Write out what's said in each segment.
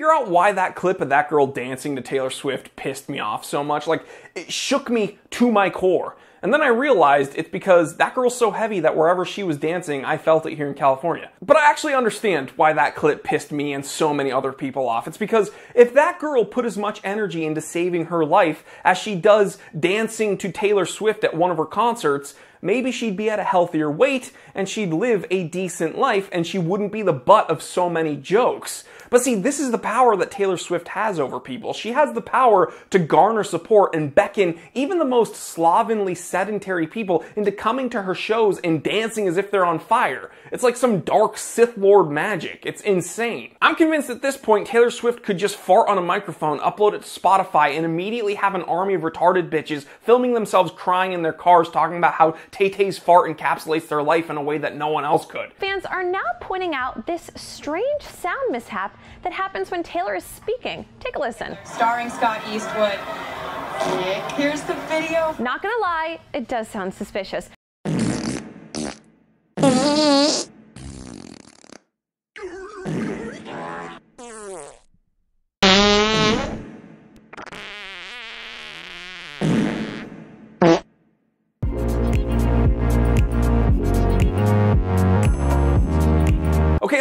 figure out why that clip of that girl dancing to Taylor Swift pissed me off so much. Like, it shook me to my core. And then I realized it's because that girl's so heavy that wherever she was dancing, I felt it here in California. But I actually understand why that clip pissed me and so many other people off. It's because if that girl put as much energy into saving her life as she does dancing to Taylor Swift at one of her concerts, maybe she'd be at a healthier weight and she'd live a decent life and she wouldn't be the butt of so many jokes. But see, this is the power that Taylor Swift has over people. She has the power to garner support and beckon even the most slovenly, sedentary people into coming to her shows and dancing as if they're on fire. It's like some dark Sith Lord magic. It's insane. I'm convinced at this point Taylor Swift could just fart on a microphone, upload it to Spotify, and immediately have an army of retarded bitches filming themselves crying in their cars talking about how Tay Tay's fart encapsulates their life in a way that no one else could. Fans are now pointing out this strange sound mishap that happens when Taylor is speaking. Take a listen. Starring Scott Eastwood. Here's the video. Not gonna lie, it does sound suspicious.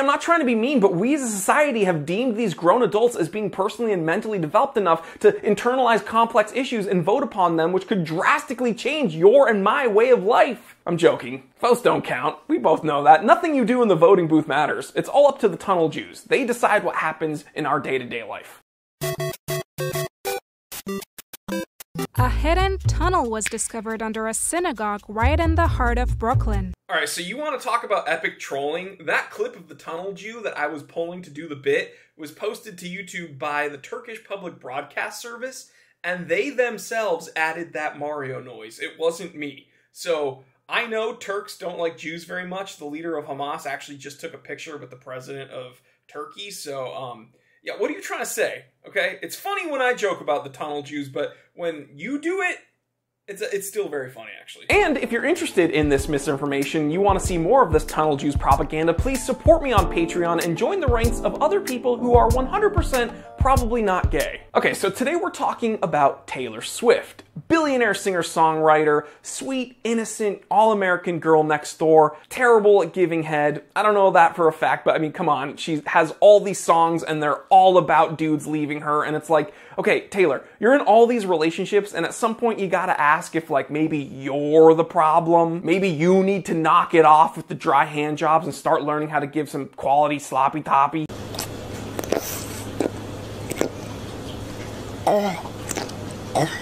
Not trying to be mean, but we as a society have deemed these grown adults as being personally and mentally developed enough to internalize complex issues and vote upon them, which could drastically change your and my way of life. I'm joking. Votes don't count. We both know that. Nothing you do in the voting booth matters. It's all up to the tunnel Jews. They decide what happens in our day to day life. A hidden tunnel was discovered under a synagogue right in the heart of Brooklyn. All right, so you want to talk about epic trolling? That clip of the tunnel Jew that I was pulling to do the bit was posted to YouTube by the Turkish Public Broadcast Service, and they themselves added that Mario noise. It wasn't me. So I know Turks don't like Jews very much. The leader of Hamas actually just took a picture with the president of Turkey. So, um, yeah, what are you trying to say? Okay, it's funny when I joke about the tunnel Jews, but when you do it, it's, it's still very funny, actually. And if you're interested in this misinformation, you want to see more of this Tunnel Jews propaganda, please support me on Patreon and join the ranks of other people who are 100% probably not gay. Okay, so today we're talking about Taylor Swift. Billionaire singer songwriter, sweet, innocent, all American girl next door, terrible at giving head. I don't know that for a fact, but I mean, come on. She has all these songs and they're all about dudes leaving her. And it's like, okay, Taylor, you're in all these relationships, and at some point you gotta ask if, like, maybe you're the problem. Maybe you need to knock it off with the dry hand jobs and start learning how to give some quality sloppy toppy.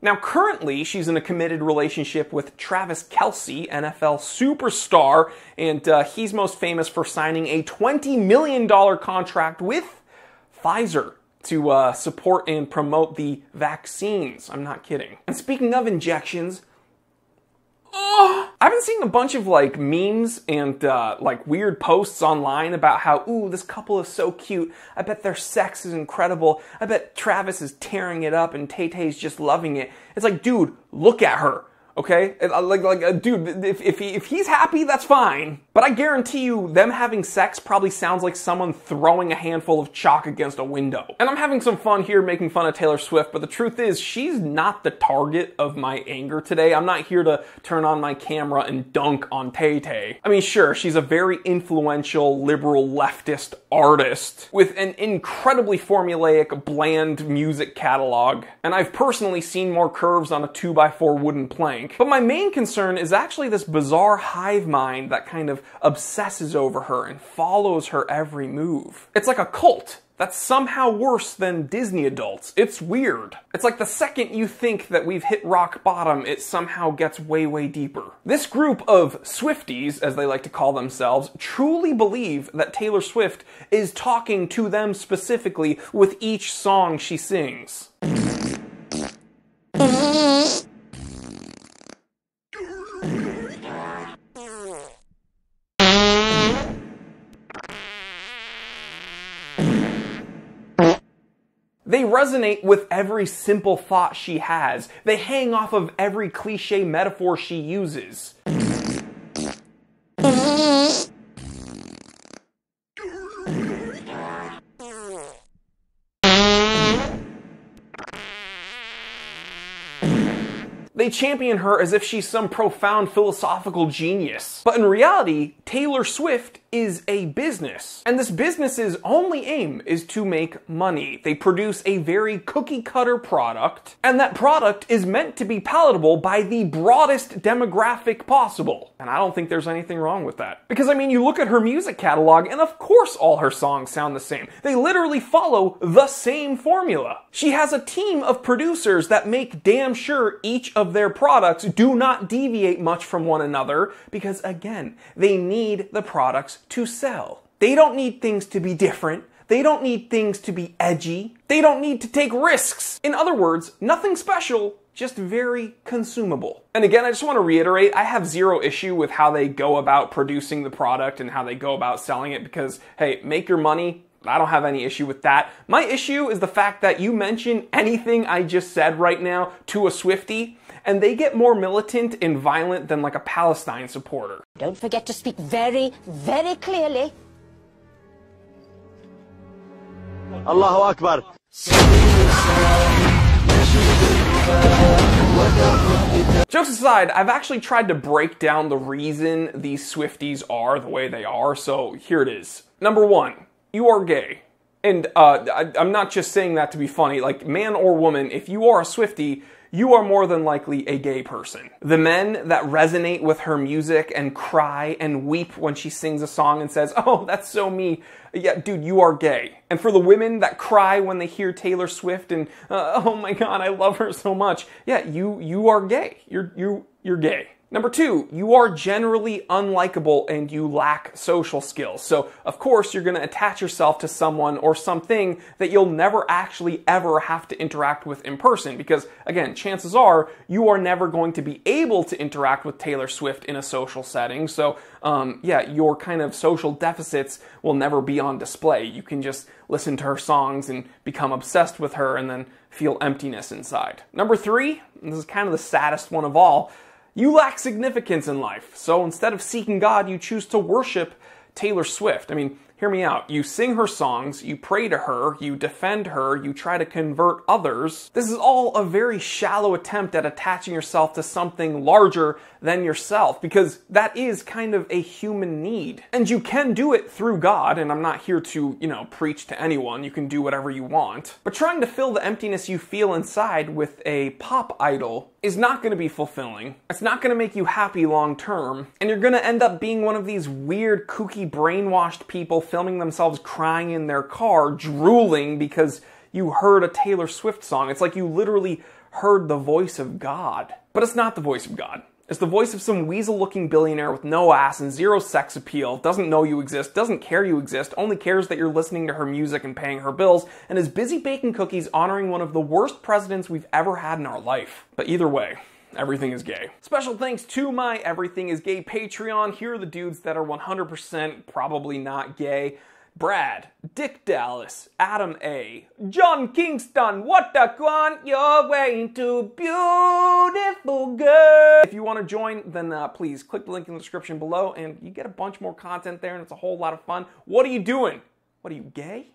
Now, currently, she's in a committed relationship with Travis Kelce, NFL superstar, and uh, he's most famous for signing a $20 million contract with Pfizer to uh, support and promote the vaccines. I'm not kidding. And speaking of injections, oh, I've been seeing a bunch of like memes and uh, like weird posts online about how, ooh, this couple is so cute. I bet their sex is incredible. I bet Travis is tearing it up and Tay Tay's just loving it. It's like, dude, look at her. Okay, uh, like like uh, dude, if if, he, if he's happy, that's fine. But I guarantee you, them having sex probably sounds like someone throwing a handful of chalk against a window. And I'm having some fun here making fun of Taylor Swift, but the truth is, she's not the target of my anger today. I'm not here to turn on my camera and dunk on Tay Tay. I mean, sure, she's a very influential liberal leftist artist with an incredibly formulaic, bland music catalog. And I've personally seen more curves on a 2x4 wooden plank. But my main concern is actually this bizarre hive mind that kind of obsesses over her and follows her every move. It's like a cult. That's somehow worse than Disney adults. It's weird. It's like the second you think that we've hit rock bottom, it somehow gets way, way deeper. This group of Swifties, as they like to call themselves, truly believe that Taylor Swift is talking to them specifically with each song she sings. They resonate with every simple thought she has. They hang off of every cliche metaphor she uses. They champion her as if she's some profound philosophical genius. But in reality, Taylor Swift is a business. And this business's only aim is to make money. They produce a very cookie cutter product, and that product is meant to be palatable by the broadest demographic possible. And I don't think there's anything wrong with that. Because I mean, you look at her music catalog, and of course all her songs sound the same. They literally follow the same formula. She has a team of producers that make damn sure each of their products do not deviate much from one another because again, they need the products to sell. They don't need things to be different. They don't need things to be edgy. They don't need to take risks. In other words, nothing special, just very consumable. And again, I just want to reiterate, I have zero issue with how they go about producing the product and how they go about selling it because, hey, make your money, I don't have any issue with that. My issue is the fact that you mention anything I just said right now to a Swifty, and they get more militant and violent than like a Palestine supporter. Don't forget to speak very, very clearly. Allahu Akbar. Jokes aside, I've actually tried to break down the reason these Swifties are the way they are, so here it is. Number one, you are gay. And uh, I, I'm not just saying that to be funny. Like, man or woman, if you are a Swifty, you are more than likely a gay person. The men that resonate with her music and cry and weep when she sings a song and says, Oh, that's so me. Yeah, dude, you are gay. And for the women that cry when they hear Taylor Swift and, uh, oh my god, I love her so much. Yeah, you, you are gay. You're, you, you're gay. Number two, you are generally unlikable and you lack social skills. So, of course, you're going to attach yourself to someone or something that you'll never actually ever have to interact with in person. Because, again, chances are you are never going to be able to interact with Taylor Swift in a social setting. So, um, yeah, your kind of social deficits will never be on display. You can just listen to her songs and become obsessed with her and then feel emptiness inside. Number three, this is kind of the saddest one of all you lack significance in life. So instead of seeking God, you choose to worship Taylor Swift. I mean, hear me out. You sing her songs, you pray to her, you defend her, you try to convert others. This is all a very shallow attempt at attaching yourself to something larger than yourself because that is kind of a human need. And you can do it through God, and I'm not here to, you know, preach to anyone. You can do whatever you want. But trying to fill the emptiness you feel inside with a pop idol is not going to be fulfilling. It's not going to make you happy long term. And you're going to end up being one of these weird, kooky, brainwashed people filming themselves crying in their car, drooling because you heard a Taylor Swift song. It's like you literally heard the voice of God. But it's not the voice of God. It's the voice of some weasel looking billionaire with no ass and zero sex appeal, doesn't know you exist, doesn't care you exist, only cares that you're listening to her music and paying her bills, and is busy baking cookies honoring one of the worst presidents we've ever had in our life. But either way, Everything is gay. Special thanks to my Everything is Gay Patreon. Here are the dudes that are 100% probably not gay. Brad, Dick Dallas, Adam A, John Kingston, what the quan, you're way too beautiful girl. If you want to join, then uh, please click the link in the description below and you get a bunch more content there and it's a whole lot of fun. What are you doing? What are you, gay?